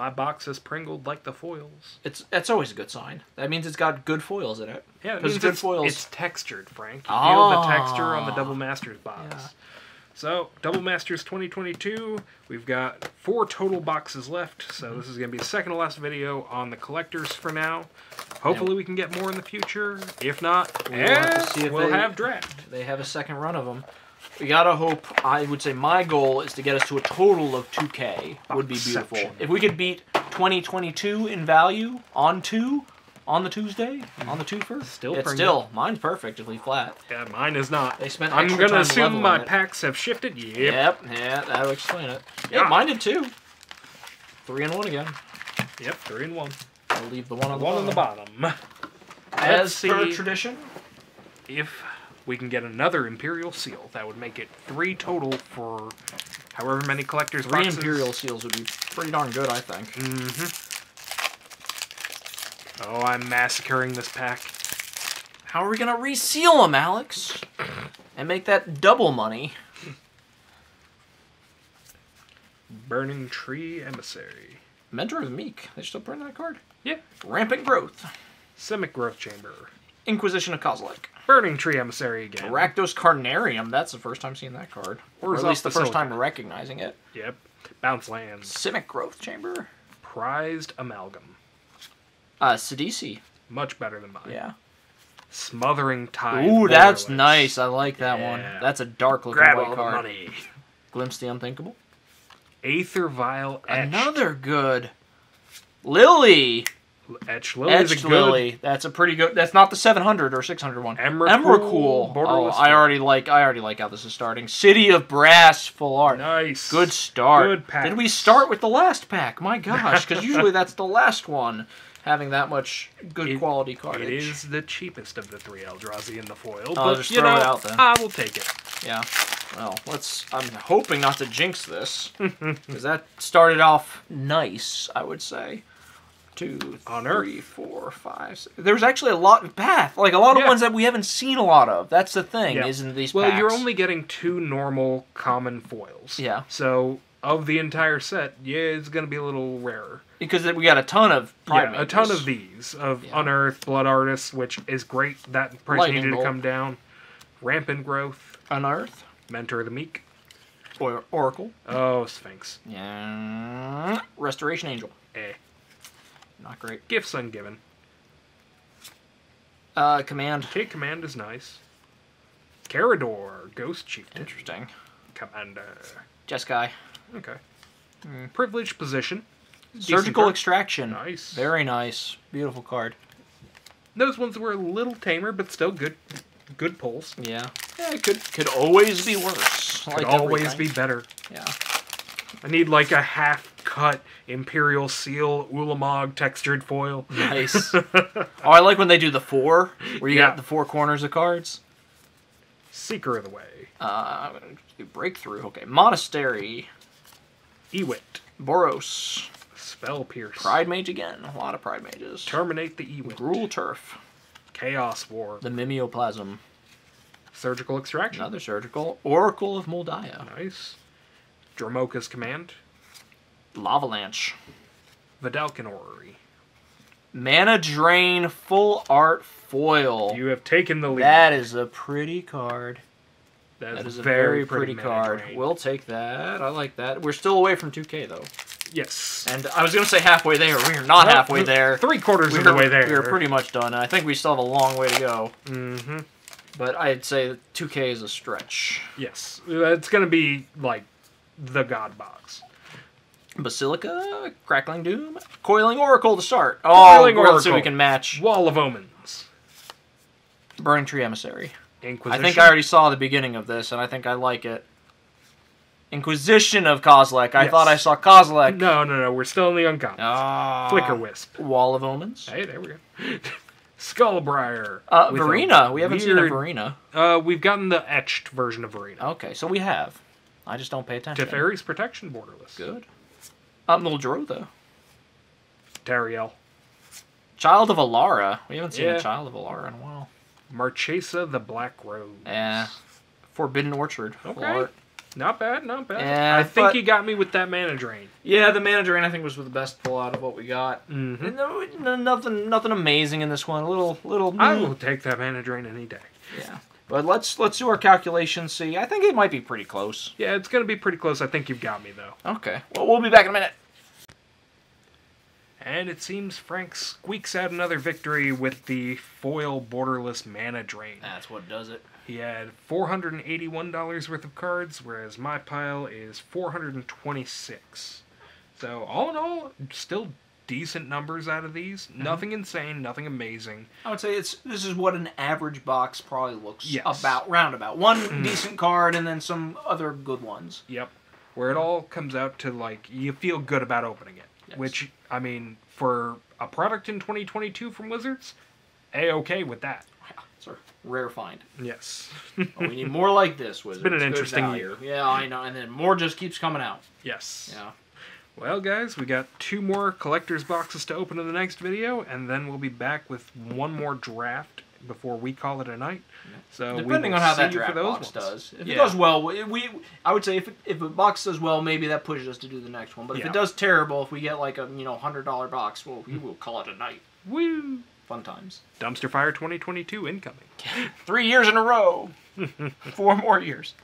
My box is pringled like the foils. It's that's always a good sign. That means it's got good foils in it. Yeah, it 'Cause means good it's, foils- it's textured, Frank. You feel the texture on the Ah. Double Masters box. Yeah. So, Double Masters 2022, we've got four total boxes left. So, this is going to be the second to last video on the collectors for now. Hopefully, we can get more in the future. If not, We'll have to see if we'll they- have draft. They have a second run of them. We gotta hope. I would say my goal is to get us to a total of 2K. Would be beautiful. If we could beat 2022 in value on two, on the Tuesday, on the two first. Still it's pretty still mine's perfectly flat. Yeah, mine is not. They spent I'm going to time assume my it. packs have shifted. Yep. Yep. Yeah, that'll explain it. Yeah, Yeah. mine did too. Three and one again. Yep, three and one. I'll leave the one on the One on the bottom. bottom. As Let's per see. tradition. if we can get another Imperial Seal, that would make it three total for however many collectors Three boxes. Imperial seals would be pretty darn good, I think. Mm-hmm. Oh, I'm massacring this pack. How are we gonna reseal them, Alex? And make that double money? Burning Tree Emissary. Mentor of Meek. They still print that card? Yeah. Rampant Growth. Simic Growth Chamber. Inquisition of Kozilek. Burning Tree Emissary again. Rakdos Carnarium. That's the first time seeing that card. Or Where's at least the first time recognizing it. Yep. Bounce lands. Simic Growth Chamber. Prized Amalgam. Uh, Sidisi. Much better than mine. Yeah. Smothering Tide. Ooh, that's nice. I like that one. That's a dark looking Grab white card. money. Glimpse the Unthinkable. Aether Vial Etched. Another good. Lily. A Etched good. Lily. That's a pretty good. That's not the 700 or 600 one. Emrakul, Emrakul. Oh, I already like. I already like how this is starting. City of Brass, full art. Nice. Good start. Good packs. Did we start with the last pack? My gosh, because usually that's the last one having that much good It- quality cardage. It is the cheapest of the three Eldrazi in the foil, I'll but just you throw know, it out then. I will take it. Yeah. Well, let's. I'm hoping not to jinx this because that started off nice. I would say. Two, On three, four, five. Six. There was actually a lot of path, like a lot of Yeah. ones that we haven't seen a lot of. That's the thing, Yeah. isn't these? Well, you're packs. only getting two normal common foils. Yeah. So of the entire set, yeah, it's gonna be a little rarer. because we got a ton of yeah, a ton of these of Yeah. Unearth, Blood Artists, which is great. That price Lightning needed Bolt. to come down. Rampant Growth, unearth Mentor of the Meek. or Oracle. Oh, Sphinx. Yeah. Restoration Angel. Eh. Not great. Gifts ungiven. Uh, command. Take command is nice. Karador, Ghost Chieftain. Interesting. Commander. Jeskai. Okay. Hmm. Privileged position. Surgical extraction. Nice. Very nice. Beautiful card. Those ones were a little tamer, but still good. Good pulls. Yeah. Yeah, it could could always be worse. Could like always be better. Yeah. I need like a half cut Imperial Seal Ulamog textured foil. Nice. oh, I like when they do the four, where you Yeah. got the four corners of cards. Seeker of the Way. Uh, I'm gonna do breakthrough. Okay, monastery, Ewit. Boros, Spell Pierce. Pride Mage again. A lot of Pride Mages. Terminate the Ewit. Gruul Turf, Chaos Warp. the Mimeoplasm, Surgical Extraction. another surgical, Oracle of Mul Daya, Nice. Dromoka's Command. Lavalanche, Vedalken Orrery. Mana Drain Full Art Foil. You have taken the lead. That is a pretty card. that That is, is a very, pretty, mana card. drain. We'll take that. I like that. We're still away from 2K though. Yes. And I was gonna say halfway there. We're not Well, halfway there. Three quarters We're, of the way there. We're pretty much done. I think we still have a long way to go. Mm-hmm. But I'd say 2K is a stretch. Yes. It's going to be like the God box. Basilica, Crackling Doom, Coiling Oracle to start. Oh, Coiling let's see we can match Wall of Omens. Burning Tree Emissary. Inquisition. I think I already saw the beginning of this, and I think I like it. Inquisition of Kozilek. I Yes. thought I saw Kozilek. No, no, no. We're still in the uncommon. Ah. Flicker Wisp. Wall of Omens. Hey, there we go. Skullbriar. Uh, Varina. We haven't seen a Varina. Uh, we've gotten the etched version of Varina. Okay, so we have. I just don't pay attention. Teferi's Protection borderless. Good. Um, Muldrotha. Tariel. Child of Alara. We haven't seen Yeah. a Child of Alara in a while. Marchesa the Black Rose. Eh. Forbidden Orchard. Okay. Not bad, not bad. Yeah, I think but- you got me with that mana drain. Yeah, the mana drain I think was the best pull out of what we got. Mm-hmm. No, no- nothing, nothing amazing in this one. A little, little. I will take that mana drain any day. Yeah, but let's let's do our calculations. See, I think it might be pretty close. Yeah, it's gonna be pretty close. I think you've got me though. Okay. Well, we'll be back in a minute. And it seems Frank squeaks out another victory with the foil borderless mana drain. That's what does it. He had $481 worth of cards, whereas my pile is 426. So all in all, still decent numbers out of these. Mhm. Nothing insane, nothing amazing. I would say it's this is what an average box probably looks Yes. about roundabout. One mm. decent card and then some other good ones. Yep. Where it all comes out to like you feel good about opening it. Yes. Which I mean, for a product in 2022 from Wizards, a okay with that. It's a rare find. Yes. Oh, we need more like this, Wizards. been an Good interesting value. Yeah, I know. And then more just keeps coming out. yes. Yeah. Well, guys, we got two more collector's boxes to open in the next video, and then we'll be back with one more draft before we call it a night. So Depending on how that draft box ones. does. If Yeah. it does well, we, we I would say if it, if a box does well, maybe that pushes us to do the next one. But if Yeah. it does terrible, if we get like a you know hundred dollar box, well, we will call it a night. Woo! Fun times. Dumpster Fire 2022 incoming. Three years in a row. Four more years.